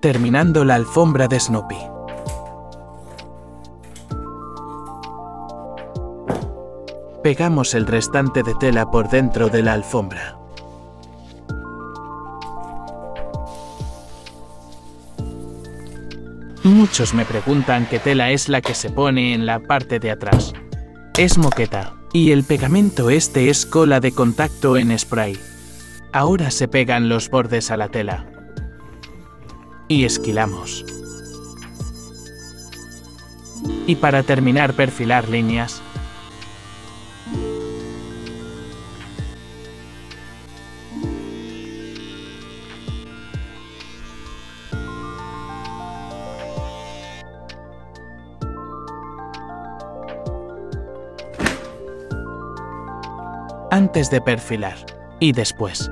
terminando la alfombra de Snoopy. Pegamos el restante de tela por dentro de la alfombra. Muchos me preguntan qué tela es la que se pone en la parte de atrás. Es moqueta, y el pegamento este es cola de contacto en spray. Ahora se pegan los bordes a la tela. Y esquilamos. Y para terminar perfilar líneas, antes de perfilar y después.